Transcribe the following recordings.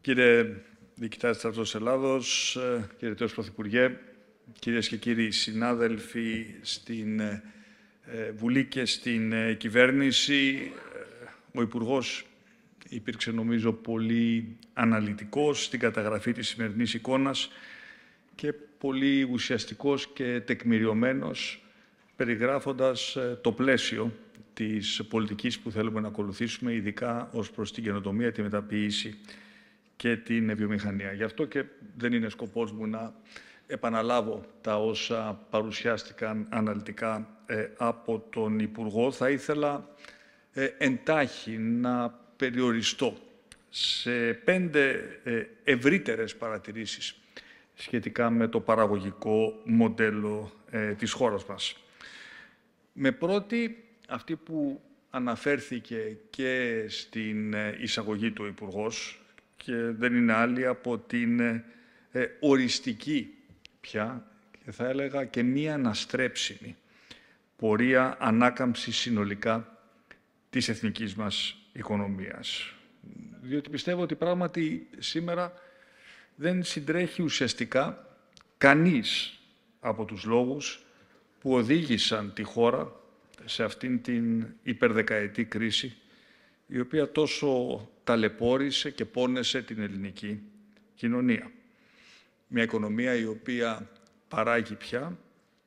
Κύριε Διοικητά της Στρατός Ελλάδος, ε, κύριε Τέος Πρωθυπουργέ, κυρίες και κύριοι συνάδελφοι στην ε, Βουλή και στην ε, κυβέρνηση, ο Υπουργός υπήρξε νομίζω πολύ αναλυτικός στην καταγραφή της σημερινής εικόνας και πολύ ουσιαστικός και τεκμηριωμένος περιγράφοντας το πλαίσιο της πολιτικής που θέλουμε να ακολουθήσουμε, ειδικά ως προς την καινοτομία, τη μεταποίηση και την βιομηχανία. Γι' αυτό και δεν είναι σκοπός μου να επαναλάβω τα όσα παρουσιάστηκαν αναλυτικά ε, από τον Υπουργό. Θα ήθελα ε, εντάχει να περιοριστώ σε πέντε ε, ευρύτερες παρατηρήσεις σχετικά με το παραγωγικό μοντέλο ε, της χώρας μας. Με πρώτη, αυτή που αναφέρθηκε και στην ε, εισαγωγή του Υπουργός, και δεν είναι άλλη από την ε, οριστική πια και θα έλεγα και μία αναστρέψιμη πορεία ανάκαμψης συνολικά της εθνικής μας οικονομίας. Διότι πιστεύω ότι πράγματι σήμερα δεν συντρέχει ουσιαστικά κανείς από τους λόγους που οδήγησαν τη χώρα σε αυτήν την υπερδεκαετή κρίση η οποία τόσο ταλαιπώρησε και πόνεσε την ελληνική κοινωνία. Μια οικονομία η οποία παράγει πια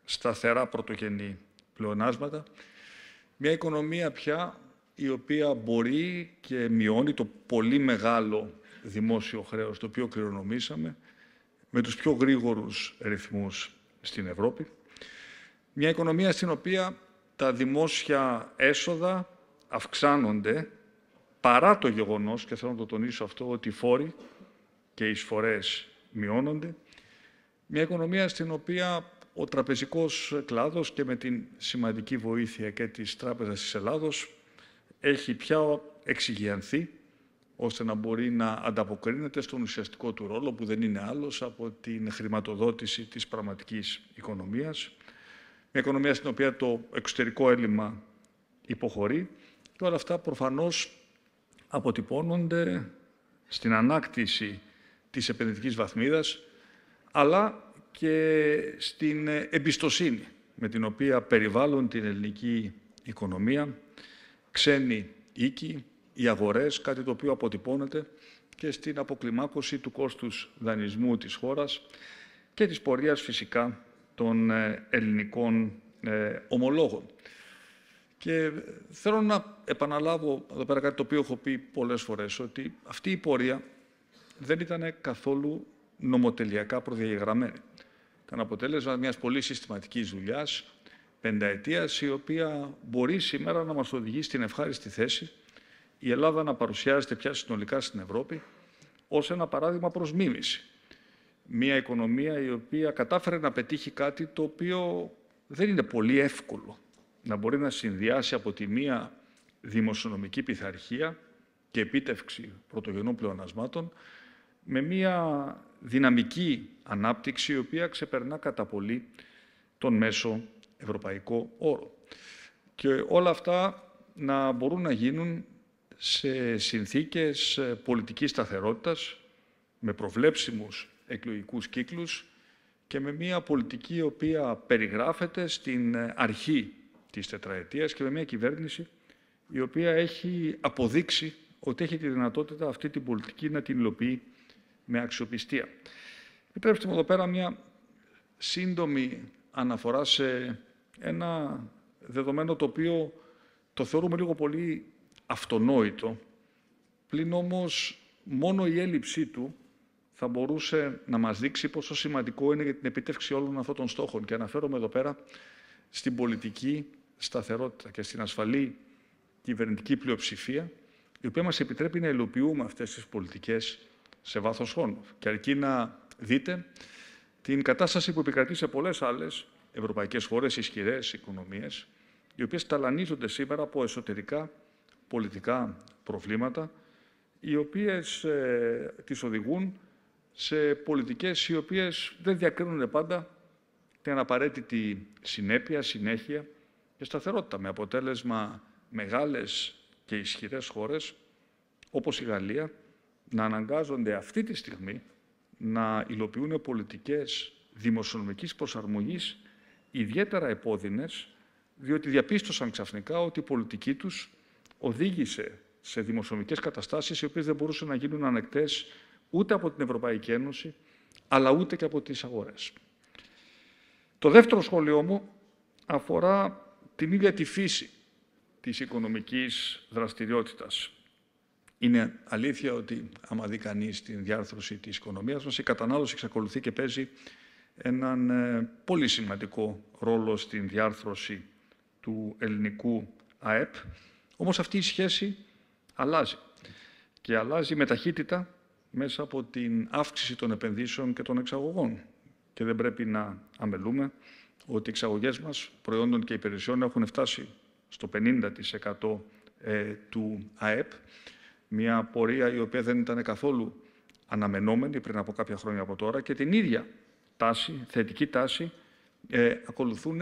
σταθερά πρωτογενή πλεονάσματα, μια οικονομία πια η οποία μπορεί και μειώνει το πολύ μεγάλο δημόσιο χρέος το οποίο κληρονομήσαμε με τους πιο γρήγορους ρυθμούς στην Ευρώπη. Μια οικονομία στην οποία τα δημόσια έσοδα αυξάνονται παρά το γεγονός, και θέλω να το τονίσω αυτό, ότι οι φόροι και οι εισφορές μειώνονται. Μια οικονομία στην οποία ο τραπεζικός κλάδος και με την σημαντική βοήθεια και της Τράπεζας της Ελλάδος έχει πια εξηγιανθεί ώστε να μπορεί να ανταποκρίνεται στον ουσιαστικό του ρόλο που δεν είναι άλλος από την χρηματοδότηση της πραγματικής οικονομίας. Μια οικονομία στην οποία το εξωτερικό έλλειμμα υποχωρεί και όλα αυτά προφανώς αποτυπώνονται στην ανάκτηση της επενδυτικής βαθμίδας, αλλά και στην εμπιστοσύνη με την οποία περιβάλλουν την ελληνική οικονομία, ξένοι οίκοι, οι αγορές, κάτι το οποίο αποτυπώνεται και στην αποκλιμάκωση του κόστους δανεισμού της χώρας και της πορείας φυσικά των ε, ελληνικών ε, ομολόγων. Και θέλω να επαναλάβω εδώ πέρα κάτι το οποίο έχω πει πολλές φορές, ότι αυτή η πορεία δεν ήταν καθόλου νομοτελειακά προδιαγραμμένη. Ήταν αποτέλεσμα μιας πολύ συστηματικής δουλειάς, πενταετίας, η οποία μπορεί σήμερα να μας οδηγεί στην ευχάριστη θέση η Ελλάδα να παρουσιάζεται πια συνολικά στην Ευρώπη ως ένα παράδειγμα προς μίμηση. Μια οικονομία η οποία κατάφερε να πετύχει κάτι το οποίο δεν είναι πολύ εύκολο να μπορεί να συνδυάσει από τη μία δημοσιονομική πειθαρχία και επίτευξη πρωτογενών πλεονασμάτων με μία δυναμική ανάπτυξη η οποία ξεπερνά κατά πολύ τον μέσο ευρωπαϊκό όρο. Και όλα αυτά να μπορούν να γίνουν σε συνθήκες πολιτικής σταθερότητας, με προβλέψιμους εκλογικούς κύκλους και με μια πολιτική η οποία περιγράφεται στην αρχή της τετραετίας και με μια κυβέρνηση η οποία έχει αποδείξει ότι έχει τη δυνατότητα αυτή την πολιτική να την υλοποιεί με αξιοπιστία. Επιτρέψτε μου εδώ πέρα μια σύντομη αναφορά σε ένα δεδομένο το οποίο το θεωρούμε λίγο πολύ αυτονόητο, πλην όμως μόνο η έλλειψή του θα μπορούσε να μας δείξει πόσο σημαντικό είναι για την επίτευξη όλων αυτών των στόχων. Και αναφέρομαι εδώ πέρα στην πολιτική σταθερότητα και στην ασφαλή κυβερνητική πλειοψηφία, η οποία μας επιτρέπει να υλοποιούμε αυτές τις πολιτικές σε βάθος χρόνου. Και αρκεί να δείτε την κατάσταση που επικρατεί σε πολλές άλλες ευρωπαϊκές χώρες, ισχυρές οικονομίες, οι οποίες ταλανίζονται σήμερα από εσωτερικά πολιτικά προβλήματα, οι οποίες ε, τις οδηγούν σε πολιτικές οι οποίες δεν διακρίνουν πάντα την απαραίτητη συνέπεια, συνέχεια και σταθερότητα, με αποτέλεσμα μεγάλες και ισχυρές χώρες, όπως η Γαλλία, να αναγκάζονται αυτή τη στιγμή να υλοποιούν πολιτικές δημοσιονομικής προσαρμογής ιδιαίτερα επώδυνες, διότι διαπίστωσαν ξαφνικά ότι η πολιτική τους οδήγησε σε δημοσιονομικές καταστάσεις οι οποίες δεν μπορούσαν να γίνουν ανεκτές ούτε από την Ευρωπαϊκή Ένωση, αλλά ούτε και από τις αγορές. Το δεύτερο σχόλιο μου αφορά την ίδια τη φύση της οικονομικής δραστηριότητας. Είναι αλήθεια ότι, άμα δει κανείς την διάρθρωση της οικονομίας μας, η κατανάλωση εξακολουθεί και παίζει έναν ε, πολύ σημαντικό ρόλο στην διάρθρωση του ελληνικού ΑΕΠ. Όμως αυτή η σχέση αλλάζει και αλλάζει με ταχύτητα μέσα από την αύξηση των επενδύσεων και των εξαγωγών. Και δεν πρέπει να αμελούμε ότι οι εξαγωγές μας προϊόντων και υπηρεσιών έχουν φτάσει στο 50% ε, του ΑΕΠ, μια πορεία η οποία δεν ήταν καθόλου αναμενόμενη πριν από κάποια χρόνια από τώρα και την ίδια τάση, θετική τάση, ε, ακολουθούν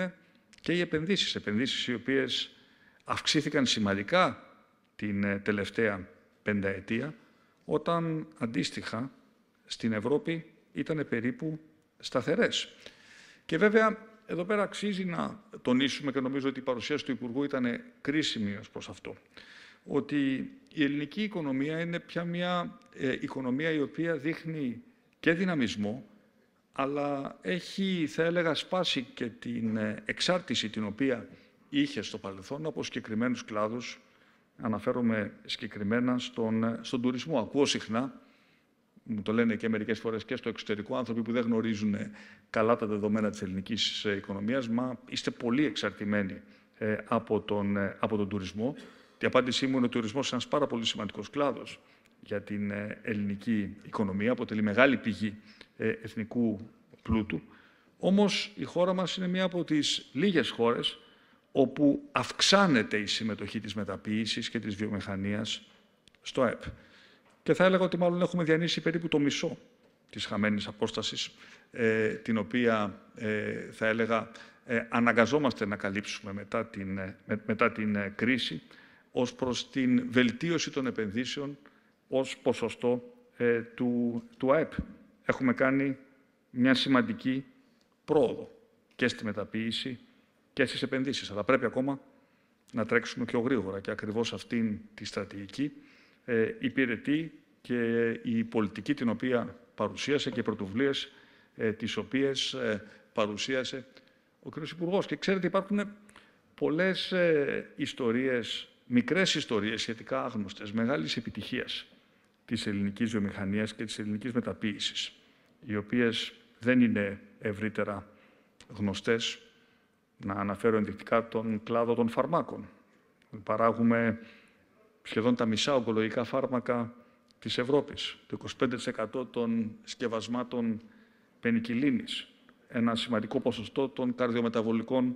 και οι επενδύσεις. Επενδύσεις οι οποίες αυξήθηκαν σημαντικά την ε, τελευταία πενταετία, όταν αντίστοιχα στην Ευρώπη ήταν περίπου σταθερές. Και βέβαια εδώ πέρα αξίζει να τονίσουμε και νομίζω ότι η παρουσίαση του Υπουργού ήταν κρίσιμη ως προς αυτό. Ότι η ελληνική οικονομία είναι πια μια ε, οικονομία η οποία δείχνει και δυναμισμό, αλλά έχει, θα έλεγα, σπάσει και την ε, εξάρτηση την οποία είχε στο παρελθόν από συγκεκριμένους κλάδους. Αναφέρομαι συγκεκριμένα στον, ε, στον τουρισμό. Ακούω συχνά μου το λένε και μερικές φορές και στο εξωτερικό, άνθρωποι που δεν γνωρίζουν καλά τα δεδομένα της ελληνικής ε, οικονομίας, μα είστε πολύ εξαρτημένοι ε, από τον, ε, από τον τουρισμό. Η απάντησή μου είναι ότι ο τουρισμός είναι ένας πάρα πολύ σημαντικός κλάδος για την ελληνική οικονομία, αποτελεί μεγάλη πηγή εθνικού πλούτου. Όμως η χώρα μας είναι μία από τις λίγες χώρες όπου αυξάνεται η συμμετοχή της μεταποίησης και της βιομηχανίας στο ΕΠ. Και θα έλεγα ότι μάλλον έχουμε διανύσει περίπου το μισό της χαμένης απόστασης, ε, την οποία ε, θα έλεγα ε, αναγκαζόμαστε να καλύψουμε μετά την, μετά την κρίση ως προς την βελτίωση των επενδύσεων ως ποσοστό του, του ΑΕΠ. Έχουμε κάνει μια σημαντική πρόοδο και στη μεταποίηση και στις επενδύσεις. Αλλά πρέπει ακόμα να τρέξουμε πιο γρήγορα και ακριβώς αυτήν τη στρατηγική ε, υπηρετεί και η πολιτική την οποία παρουσίασε και οι πρωτοβουλίες ε, τις οποίες ε, παρουσίασε ο κ. Υπουργός. Και ξέρετε υπάρχουν πολλές ε, ιστορίες, μικρές ιστορίες σχετικά άγνωστες, μεγάλης επιτυχίας της ελληνικής βιομηχανίας και της ελληνικής μεταποίησης, οι οποίες δεν είναι ευρύτερα γνωστές. Να αναφέρω ενδεικτικά τον κλάδο των φαρμάκων. Παράγουμε σχεδόν τα μισά ογκολογικά φάρμακα της Ευρώπης, το 25% των σκευασμάτων πενικυλίνης, ένα σημαντικό ποσοστό των καρδιομεταβολικών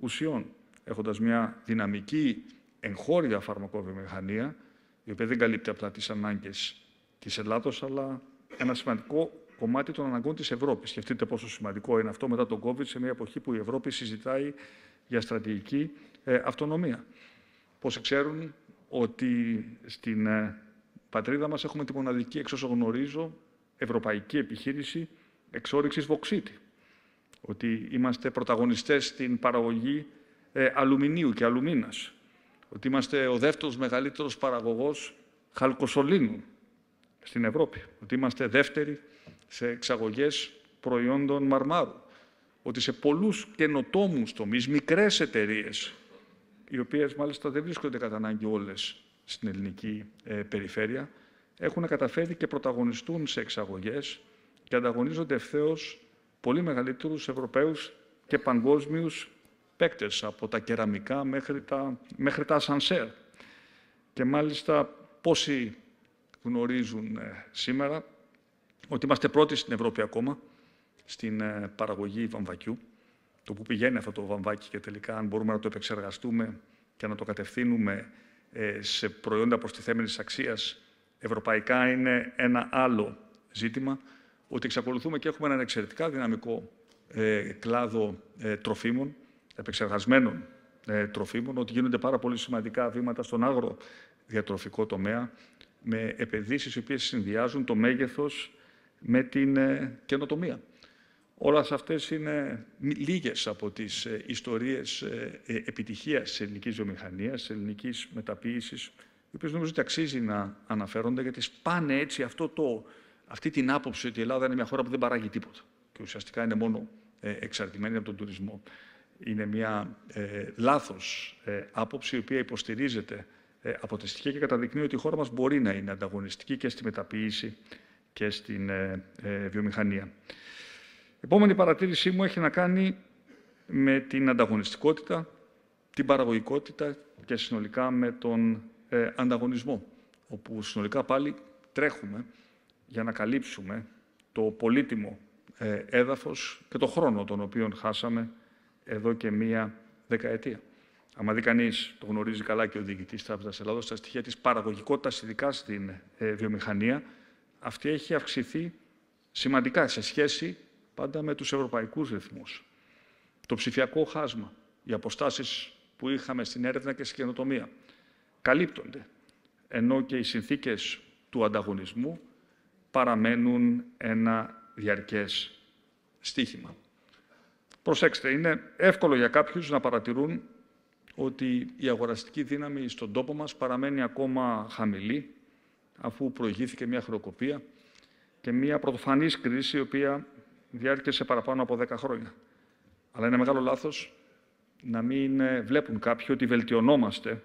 ουσιών, έχοντας μια δυναμική εγχώρια φαρμακοβιομηχανία, η οποία δεν καλύπτει απλά τις ανάγκες της Ελλάδος, αλλά ένα σημαντικό κομμάτι των αναγκών της Ευρώπης. Σκεφτείτε πόσο σημαντικό είναι αυτό μετά τον COVID, σε μια εποχή που η Ευρώπη συζητάει για στρατηγική ε, αυτονομία. Πώς ξέρουν ότι στην ε, πατρίδα μας έχουμε τη μοναδική, εξ όσο γνωρίζω, ευρωπαϊκή επιχείρηση εξόριξης βοξίτη. Ότι είμαστε πρωταγωνιστές στην παραγωγή ε, αλουμινίου και αλουμίνας. Ότι είμαστε ο δεύτερος μεγαλύτερος παραγωγός χαλκοσολίνου στην Ευρώπη. Ότι είμαστε δεύτεροι σε εξαγωγές προϊόντων μαρμάρου. Ότι σε πολλούς καινοτόμους τομείς, μικρές εταιρείες οι οποίες μάλιστα δεν βρίσκονται κατά ανάγκη όλες στην ελληνική ε, περιφέρεια, έχουν καταφέρει και πρωταγωνιστούν σε εξαγωγές και ανταγωνίζονται ευθέως πολύ μεγαλύτερους Ευρωπαίους και παγκόσμιους παίκτες, από τα κεραμικά μέχρι τα, μέχρι τα σανσέρ. Και μάλιστα πόσοι γνωρίζουν ε, σήμερα ότι είμαστε πρώτοι στην Ευρώπη ακόμα στην ε, παραγωγή βαμβακιού το που πηγαίνει αυτό το βαμβάκι και τελικά αν μπορούμε να το επεξεργαστούμε και να το κατευθύνουμε ε, σε προϊόντα προστιθέμενης αξίας ευρωπαϊκά είναι ένα άλλο ζήτημα, ότι εξακολουθούμε και έχουμε έναν εξαιρετικά δυναμικό ε, κλάδο ε, τροφίμων, επεξεργασμένων τροφίμων, ότι γίνονται πάρα πολύ σημαντικά βήματα στον άγρο διατροφικό τομέα, με επενδύσεις οι οποίες συνδυάζουν το μέγεθος με την ε, καινοτομία. Όλα αυτές είναι λίγες από τις ε, ιστορίες ε, επιτυχίας της ελληνικής βιομηχανίας, της ελληνικής μεταποίησης, οι οποίες νομίζω ότι αξίζει να αναφέρονται, γιατί σπάνε έτσι αυτό το, αυτή την άποψη ότι η Ελλάδα είναι μια χώρα που δεν παράγει τίποτα και ουσιαστικά είναι μόνο εξαρτημένη από τον τουρισμό. Είναι μια ε, λάθος άποψη, η οποία υποστηρίζεται ε, από τα στοιχεία και καταδεικνύει ότι η χώρα μας μπορεί να είναι ανταγωνιστική και στη μεταποίηση και στην ε, ε, βιομηχανία. Η επόμενη παρατήρησή μου έχει να κάνει με την ανταγωνιστικότητα, την παραγωγικότητα και συνολικά με τον ανταγωνισμό, όπου συνολικά πάλι τρέχουμε για να καλύψουμε το πολύτιμο έδαφος και το χρόνο τον οποίο χάσαμε εδώ και μία δεκαετία. Αν δει κανείς, το γνωρίζει καλά και ο διοικητής της Τράπεζας Ελλάδος, τα στοιχεία της παραγωγικότητας, ειδικά στην ε, βιομηχανία, αυτή έχει αυξηθεί σημαντικά σε σχέση πάντα με τους ευρωπαϊκούς ρυθμούς. Το ψηφιακό χάσμα, οι αποστάσεις που είχαμε στην έρευνα και στην καινοτομία καλύπτονται, ενώ και οι συνθήκες του ανταγωνισμού παραμένουν ένα διαρκές στίχημα. Προσέξτε, είναι εύκολο για κάποιους να παρατηρούν ότι η αγοραστική δύναμη στον τόπο μας παραμένει ακόμα χαμηλή, αφού προηγήθηκε μια χρεοκοπία και μια πρωτοφανής κρίση, η οποία διάρκεσε παραπάνω από 10 χρόνια. Αλλά είναι μεγάλο λάθος να μην ε, βλέπουν κάποιοι ότι βελτιωνόμαστε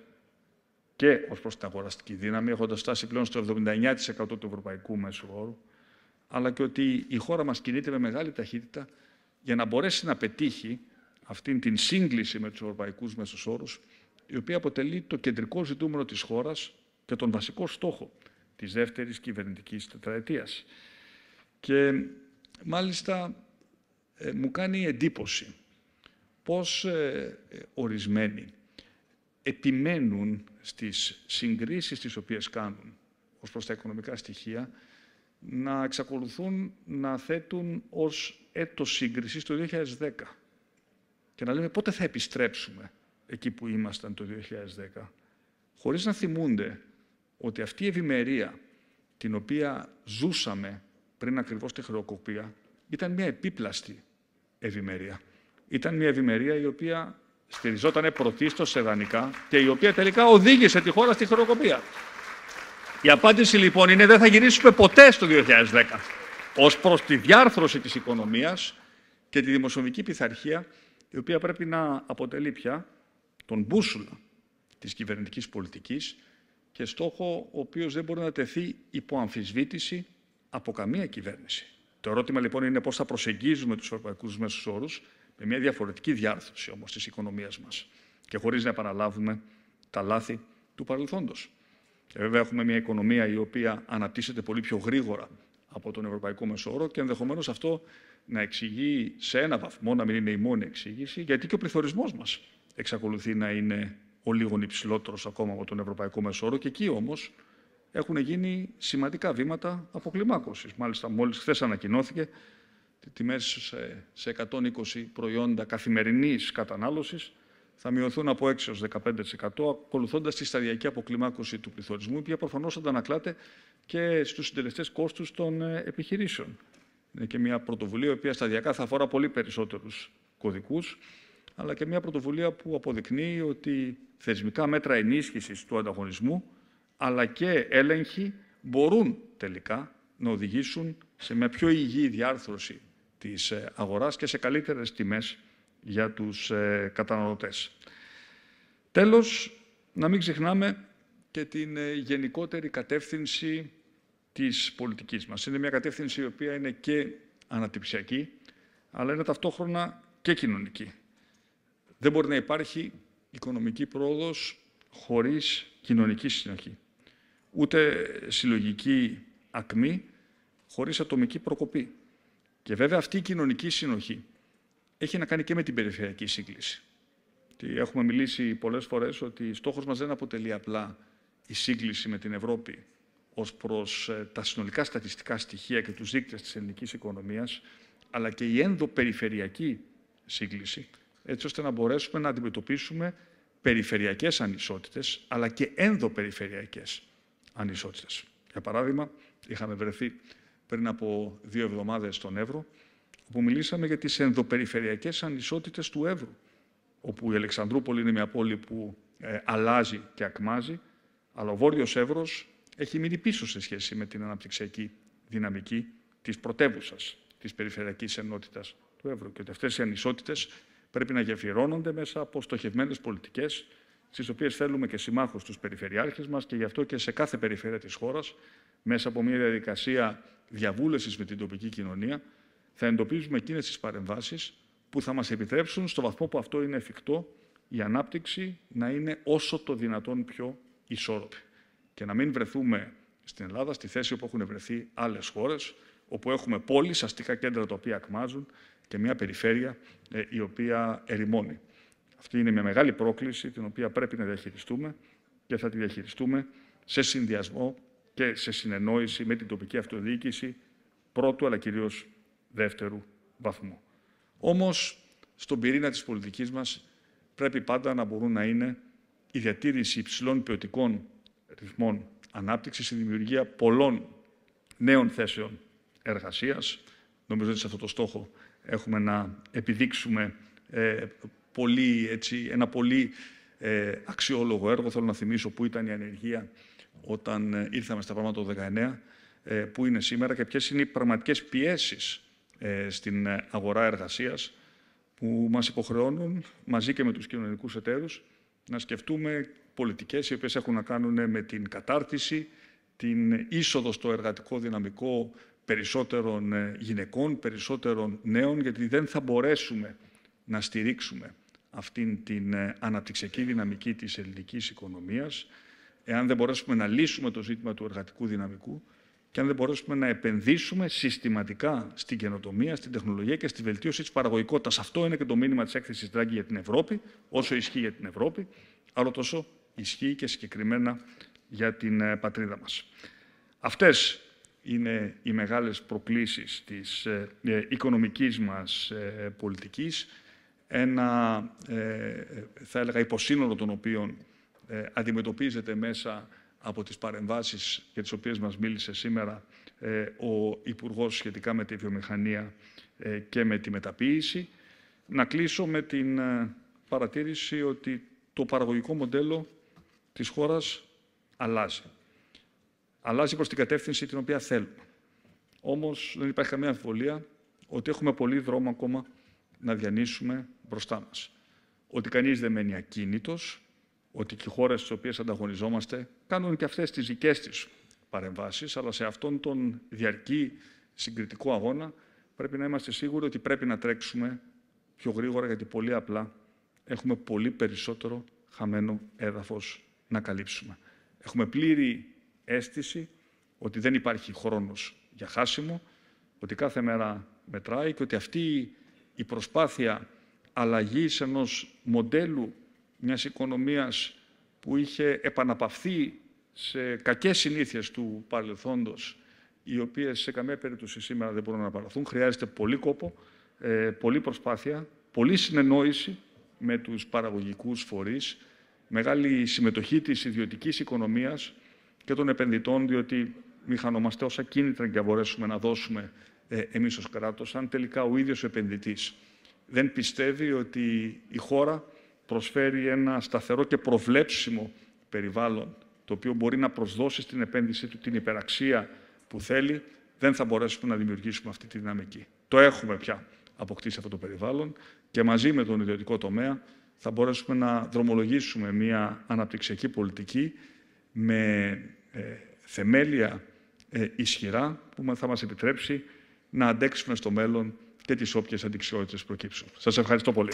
και ως προς την αγοραστική δύναμη, έχοντας φτάσει πλέον στο 79% του ευρωπαϊκού μέσου όρου, αλλά και ότι η χώρα μας κινείται με μεγάλη ταχύτητα για να μπορέσει να πετύχει αυτήν την σύγκληση με τους ευρωπαϊκούς μέσους όρους, η οποία αποτελεί το κεντρικό ζητούμενο της χώρας και τον βασικό στόχο της δεύτερης κυβερνητικής τετραετίας. Και μάλιστα ε, μου κάνει εντύπωση πώς ε, ορισμένοι επιμένουν στις συγκρίσεις τις οποίες κάνουν ως προς τα οικονομικά στοιχεία να εξακολουθούν να θέτουν ως έτος σύγκρισης το 2010 και να λέμε πότε θα επιστρέψουμε εκεί που ήμασταν το 2010, χωρίς να θυμούνται ότι αυτή η ευημερία την οποία ζούσαμε πριν ακριβώς τη χρεοκοπία ήταν μια επίπλαστη ευημερία. Ήταν μια ευημερία η οποία στηριζόταν πρωτίστως σε δανεικά και η οποία τελικά οδήγησε τη χώρα στη χρεοκοπία. Η απάντηση λοιπόν είναι δεν θα γυρίσουμε ποτέ στο 2010 ως προς τη διάρθρωση της οικονομίας και τη δημοσιονομική πειθαρχία η οποία πρέπει να αποτελεί πια τον μπούσουλα της κυβερνητικής πολιτικής και στόχο ο οποίος δεν μπορεί να τεθεί υπό αμφισβήτηση από καμία κυβέρνηση. Το ερώτημα λοιπόν είναι πώς θα προσεγγίζουμε τους ευρωπαϊκούς μέσους όρους με μια διαφορετική διάρθρωση όμως της οικονομίας μας και χωρίς να επαναλάβουμε τα λάθη του παρελθόντος. Και βέβαια έχουμε μια οικονομία η οποία αναπτύσσεται πολύ πιο γρήγορα από τον Ευρωπαϊκό Μεσόωρο και ενδεχομένως αυτό να εξηγεί σε ένα βαθμό, να μην είναι η μόνη εξήγηση, γιατί και ο πληθωρισμός μας εξακολουθεί να είναι ο λίγο υψηλότερος ακόμα από τον Ευρωπαϊκό Μεσόρο και εκεί όμως έχουν γίνει σημαντικά βήματα αποκλιμάκωσης. Μάλιστα, μόλις χθες ανακοινώθηκε ότι τιμές σε 120 προϊόντα καθημερινής κατανάλωσης θα μειωθούν από 6 έως 15% ακολουθώντας τη σταδιακή αποκλιμάκωση του πληθωρισμού, η οποία προφανώς αντανακλάται και στους συντελεστές κόστους των ε, επιχειρήσεων. Είναι και μια πρωτοβουλία η οποία σταδιακά θα αφορά πολύ περισσότερους κωδικούς, αλλά και μια πρωτοβουλία που αποδεικνύει ότι θεσμικά μέτρα ενίσχυσης του ανταγωνισμού, αλλά και έλεγχοι μπορούν τελικά να οδηγήσουν σε μια πιο υγιή διάρθρωση της ε, αγοράς και σε καλύτερες τιμές για τους ε, καταναλωτές. Τέλος, να μην ξεχνάμε και την ε, γενικότερη κατεύθυνση της πολιτικής μας. Είναι μια κατεύθυνση η οποία είναι και ανατυψιακή, αλλά είναι ταυτόχρονα και κοινωνική. Δεν μπορεί να υπάρχει οικονομική πρόοδος χωρίς κοινωνική συνοχή. Ούτε συλλογική ακμή χωρίς ατομική προκοπή. Και βέβαια αυτή η κοινωνική συνοχή έχει να κάνει και με την περιφερειακή σύγκληση. Έχουμε μιλήσει πολλές φορές ότι στόχος μας δεν αποτελεί απλά η σύγκληση με την Ευρώπη ως προς ε, τα συνολικά στατιστικά στοιχεία και τους δείκτες της ελληνικής οικονομίας, αλλά και η ενδοπεριφερειακή σύγκληση, έτσι ώστε να μπορέσουμε να αντιμετωπίσουμε περιφερειακές ανισότητες, αλλά και ενδοπεριφερειακές ανισότητες. Για παράδειγμα, είχαμε βρεθεί πριν από δύο εβδομάδες στον Εύρο, όπου μιλήσαμε για τις ενδοπεριφερειακές ανισότητες του Εύρου, όπου η Αλεξανδρούπολη είναι μια πόλη που ε, αλλάζει και ακμάζει, αλλά ο Βόρειος Εύρος έχει μείνει πίσω σε σχέση με την αναπτυξιακή δυναμική της πρωτεύουσας της περιφερειακής ενότητας του Εύρου. Και ότι αυτές οι ανισότητες πρέπει να γεφυρώνονται μέσα από στοχευμένες πολιτικές, στις οποίες θέλουμε και συμμάχους τους περιφερειάρχες μας και γι' αυτό και σε κάθε περιφέρεια της χώρας, μέσα από μια διαδικασία διαβούλευσης με την τοπική κοινωνία, θα εντοπίζουμε εκείνες τις παρεμβάσεις που θα μας επιτρέψουν, στο βαθμό που αυτό είναι εφικτό, η ανάπτυξη να είναι όσο το δυνατόν πιο ισόρροπη. Και να μην βρεθούμε στην Ελλάδα στη θέση όπου έχουν βρεθεί άλλες χώρες, όπου έχουμε πόλεις, αστικά κέντρα τα οποία ακμάζουν και μια περιφέρεια ε, η οποία ερημώνει. Αυτή είναι μια μεγάλη πρόκληση την οποία πρέπει να διαχειριστούμε και θα τη διαχειριστούμε σε συνδυασμό και σε συνεννόηση με την τοπική αυτοδιοίκηση πρώτου αλλά κυρίως δεύτερου βαθμού. Όμως, στον πυρήνα της πολιτικής μας πρέπει πάντα να μπορούν να είναι η διατήρηση υψηλών ποιοτικών ρυθμών ανάπτυξης, η δημιουργία πολλών νέων θέσεων εργασίας. Νομίζω ότι σε αυτό το στόχο έχουμε να επιδείξουμε ε, πολύ, έτσι, ένα πολύ ε, αξιόλογο έργο. Θέλω να θυμίσω που ήταν η ανεργία όταν ε, ήρθαμε στα πράγματα το 19, ε, που είναι σήμερα και ποιες είναι οι πραγματικές πιέσεις ε, στην αγορά εργασίας που μας υποχρεώνουν μαζί και με τους κοινωνικούς εταίρους να σκεφτούμε πολιτικές οι οποίες έχουν να κάνουν με την κατάρτιση, την είσοδο στο εργατικό δυναμικό περισσότερων γυναικών, περισσότερων νέων, γιατί δεν θα μπορέσουμε να στηρίξουμε αυτήν την αναπτυξιακή δυναμική της ελληνικής οικονομίας εάν δεν μπορέσουμε να λύσουμε το ζήτημα του εργατικού δυναμικού και αν δεν μπορέσουμε να επενδύσουμε συστηματικά στην καινοτομία, στην τεχνολογία και στη βελτίωση της παραγωγικότητας. Αυτό είναι και το μήνυμα της έκθεσης Δράγκη για την Ευρώπη, όσο ισχύει για την Ευρώπη, αλλά τόσο ισχύει και συγκεκριμένα για την ε, πατρίδα μας. Αυτές είναι οι μεγάλες προκλήσεις της ε, ε οικονομικής μας ε, πολιτικής, ένα, ε, θα έλεγα, υποσύνολο των οποίων ε, αντιμετωπίζεται μέσα από τις παρεμβάσεις για τις οποίες μας μίλησε σήμερα ε, ο Υπουργός σχετικά με τη βιομηχανία ε, και με τη μεταποίηση. Να κλείσω με την παρατήρηση ότι το παραγωγικό μοντέλο της χώρας αλλάζει. Αλλάζει προς την κατεύθυνση την οποία θέλουμε. Όμως δεν υπάρχει καμία αμφιβολία ότι έχουμε πολύ δρόμο ακόμα να διανύσουμε μπροστά μας. Ότι κανείς δεν μένει ακίνητος, ότι και οι χώρες στις οποίες ανταγωνιζόμαστε κάνουν και αυτές τις δικές της παρεμβάσεις, αλλά σε αυτόν τον διαρκή συγκριτικό αγώνα πρέπει να είμαστε σίγουροι ότι πρέπει να τρέξουμε πιο γρήγορα, γιατί πολύ απλά έχουμε πολύ περισσότερο χαμένο έδαφος να καλύψουμε. Έχουμε πλήρη αίσθηση ότι δεν υπάρχει χρόνος για χάσιμο, ότι κάθε μέρα μετράει και ότι αυτή η προσπάθεια αλλαγής ενός μοντέλου μιας οικονομίας που είχε επαναπαυθεί σε κακές συνήθειες του παρελθόντος, οι οποίες σε καμία περίπτωση σήμερα δεν μπορούν να παραθούν. Χρειάζεται πολύ κόπο, ε, πολύ προσπάθεια, πολύ συνεννόηση με τους παραγωγικούς φορείς, μεγάλη συμμετοχή της ιδιωτικής οικονομίας και των επενδυτών, διότι μηχανομαστε όσα κίνητρα για να μπορέσουμε να δώσουμε ε, εμείς ως κράτος, αν τελικά ο ίδιος ο επενδυτής δεν πιστεύει ότι η χώρα προσφέρει ένα σταθερό και προβλέψιμο περιβάλλον, το οποίο μπορεί να προσδώσει στην επένδυσή του την υπεραξία που θέλει, δεν θα μπορέσουμε να δημιουργήσουμε αυτή τη δυναμική. Το έχουμε πια αποκτήσει αυτό το περιβάλλον και μαζί με τον ιδιωτικό τομέα θα μπορέσουμε να δρομολογήσουμε μια αναπτυξιακή πολιτική με ε, θεμέλια ε, ισχυρά που θα μας επιτρέψει να αντέξουμε στο μέλλον και τις όποιες αντικσιότητες προκύψουν. Σας ευχαριστώ πολύ.